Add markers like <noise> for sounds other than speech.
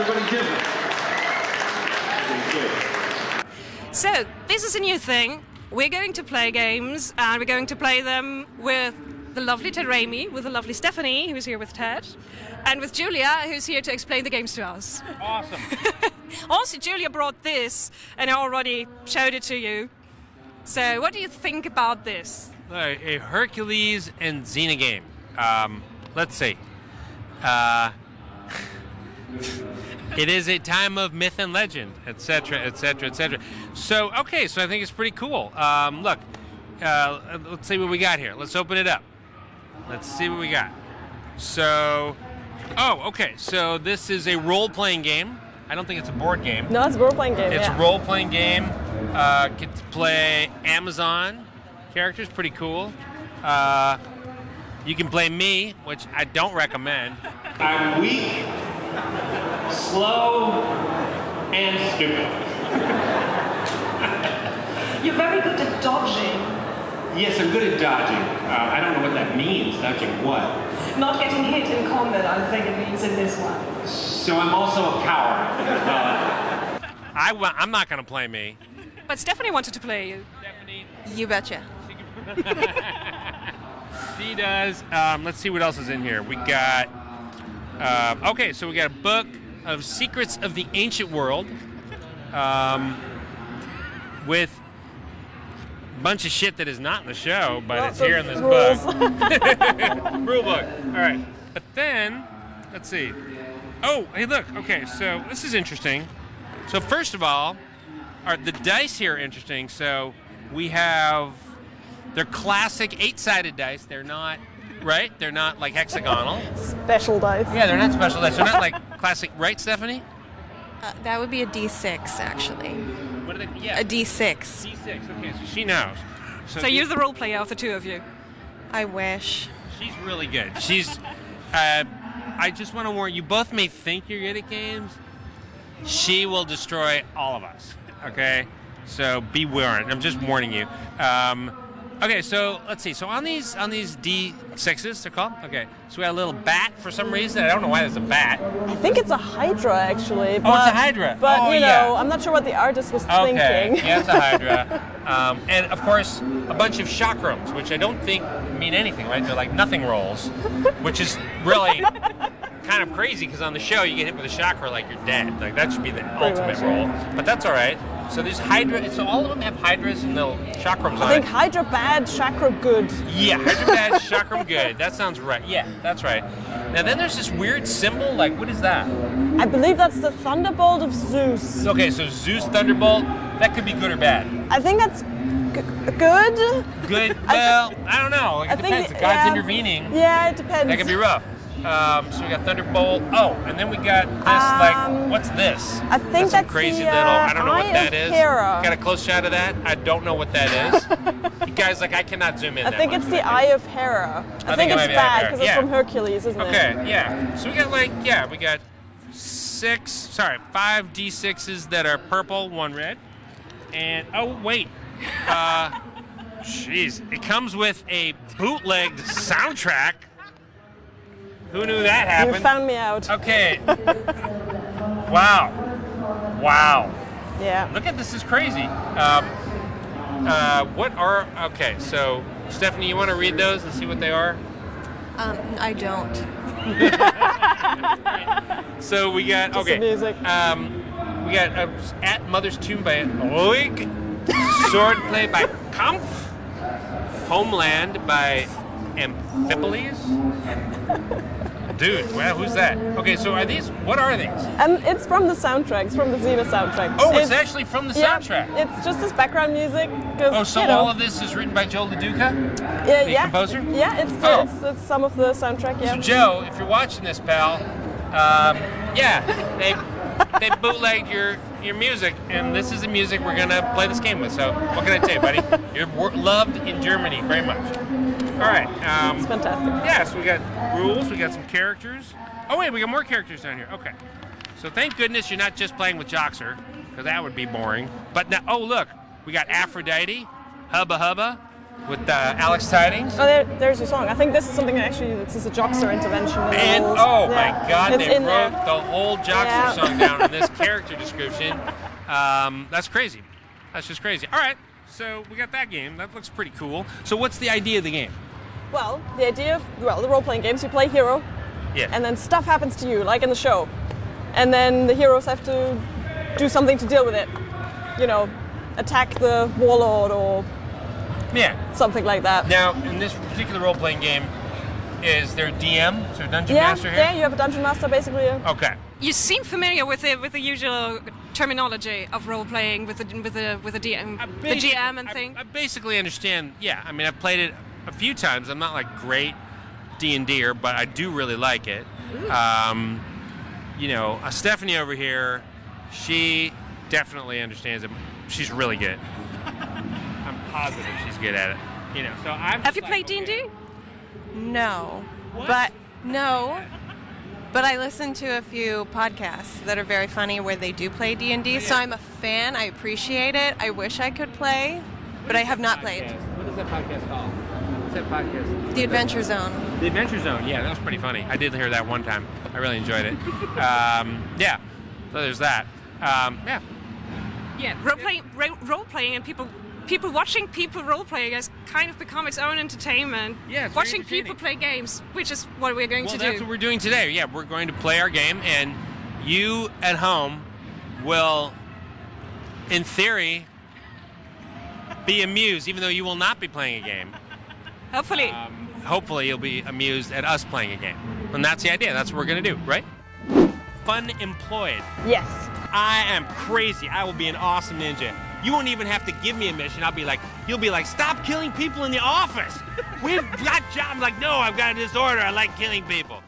everybody different? So, this is a new thing. We're going to play games, and we're going to play them with the lovely Ted Raimi, with the lovely Stephanie, who's here with Ted, and with Julia, who's here to explain the games to us. Awesome. <laughs> also, Julia brought this, and I already showed it to you. So, what do you think about this? a, a Hercules and Xena game. Um, let's see. Uh, it is a time of myth and legend, etc., etc., etc. So, okay, so I think it's pretty cool. Um, look, uh, let's see what we got here. Let's open it up. Let's see what we got. So, oh, okay. So this is a role-playing game. I don't think it's a board game. No, it's a role-playing game. It's yeah. a role-playing game. Uh, get to play Amazon characters, pretty cool. Uh, you can play me, which I don't recommend. I'm weak, slow, and stupid. You're very good at dodging, Yes, I'm good at dodging. Uh, I don't know what that means. Dodging what? not getting hit in combat, I think it means in this one. So I'm also a coward. Uh, I wa- I'm not going to play me. But Stephanie wanted to play you. You betcha. <laughs> She does. Um, let's see what else is in here. We got. Uh, okay, so we got a book of secrets of the ancient world, um, with a bunch of shit that is not in the show, but Lots it's here in this rules. book. <laughs> <laughs> Rule book. All right, but then let's see. Oh, hey, look. Okay, so this is interesting. So first of all, are the dice here are interesting. So we have they're classic eight-sided dice. They're not right. They're not like hexagonal. Special dice. Yeah, they're not special dice. They're not like <laughs> classic, right, Stephanie? Uh, that would be a D6, actually. What are they? Yeah, A D6. D6. Okay, so she knows. So you're the role player of the two of you. I wish. She's really good. She's. <laughs> Uh, I just want to warn you. Both may think you're good at games. She will destroy all of us. Okay, so be warned. I'm just warning you. Um, okay, so let's see. So on these on these D6s, they're called. Okay, so we got a little bat for some reason. I don't know why there's a bat. I think it's a Hydra, actually. But, Oh, it's a Hydra. But, Oh, you know, yeah. I'm not sure what the artist was Okay, thinking. yeah, it's a <laughs> Hydra. Um, and of course, a bunch of chakrams, which I don't think mean anything, right? They're like nothing rolls, which is really kind of crazy because on the show you get hit with a chakra like you're dead. Like that should be the ultimate much, roll. But that's all right. So there's Hydra. So all of them have Hydras and little chakrams I think. Hydra bad, Chakra good. Yeah, Hydra bad, <laughs> chakram good. That sounds right. Yeah, that's right. Now then there's this weird symbol. Like what is that? I believe that's the Thunderbolt of Zeus. Okay, so Zeus Thunderbolt. That could be good or bad. I think that's g- good. Good. <laughs> Well, I don't know. Like, it I depends. If God's yeah. intervening. Yeah, it depends. That could be rough. Um, so we got Thunderbolt. Oh, and then we got this. Um, like, what's this? I think some that's crazy the, little. uh, I don't know what Eye that of is. Hera. Got a close shot of that. I don't know what that is. <laughs> you guys, like, I cannot zoom in. I that think it's the I Eye of Hera. I, think think it it's bad because it's Yeah. from Hercules, isn't it? Okay, yeah. So we got like, yeah, we got six, sorry, five D6s that are purple, one red. And, oh, wait. Uh, <laughs> jeez. It comes with a bootlegged soundtrack. Who knew that happened? You found me out. Okay. wow. Wow. Yeah. Look at this is crazy. Um, uh, what are okay? So Stephanie, you want to read those and see what they are? Um, I don't. <laughs> So we got Just okay. music. Um, we got uh, at Mother's Tomb by Oig, Swordplay by Kampf, Homeland by Amphipolis. <laughs> Dude, wow, who's that? Okay, so are these? What are these? And it's from the soundtrack. It's from the Xena soundtrack. Oh, it's, actually from the yeah, soundtrack. It's just this background music. Oh, so you know, all of this is written by Joe LaDuca? yeah, the yeah, composer? Yeah, it's, Oh. it's, it's some of the soundtrack. Yeah. So Joe, if you're watching this, pal, um, yeah, they they <laughs> bootlegged your your music, and this is the music we're gonna play this game with. So what can I tell you, buddy? You're loved in Germany very much. All right. Um, it's fantastic. yeah, so we got rules, we got some characters. Oh wait, we got more characters down here. Okay. So thank goodness you're not just playing with Joxer, because that would be boring. But now, oh look, we got Aphrodite, Hubba Hubba, with uh, Alex Tydings. Oh, there, there's your song. I think this is something that actually this is a Joxer intervention. in And oh Yeah, my God, it's they wrote there. the whole Joxer Yeah. song down in this <laughs> character description. Um, that's crazy. That's just crazy. All right, so we got that game. That looks pretty cool. So what's the idea of the game? Well, the idea of well, the role-playing games, you play hero, Yeah. and then stuff happens to you, like in the show, and then the heroes have to do something to deal with it. You know, attack the warlord or yeah. something like that. Now, in this particular role-playing game, is there DM, so dungeon yeah, master here? yeah, you have a dungeon master basically. yeah. Okay. You seem familiar with the with the usual terminology of role playing with the with the with the DM, the GM and I- thing. I, basically understand. Yeah, I mean, I've played it a few times. I'm not like great D and D'er, but I do really like it. Um, you know, uh, Stephanie over here, she definitely understands it. She's really good. <laughs> I'm positive she's good at it. You know, so I'm. Have you like, played D and okay. D? No. What? But no. But I listen to a few podcasts that are very funny where they do play D&D, so I'm a fan. I appreciate it. I wish I could play, but I have not played. What is that podcast called? What's that podcast? The Adventure Zone. The Adventure Zone. Yeah, that was pretty funny. I did hear that one time. I really enjoyed it. Um, yeah. So there's that. Um, yeah. Yeah, role playing, role playing, and people people watching people role playing has kind of become its own entertainment. Yeah, it's watching entertaining. people play games, which is what we're going Well, to that's do. what we're doing today. Yeah, we're going to play our game, and you at home will, in theory, be amused, even though you will not be playing a game. Hopefully, Um, hopefully, you'll be amused at us playing a game. And that's the idea. That's what we're going to do, right? Fun employed. Yes. I am crazy. I will be an awesome ninja. You won't even have to give me a mission. I'll be like, you'll be like, stop killing people in the office. We've got jobs. I'm like, no, I've got a disorder. I like killing people.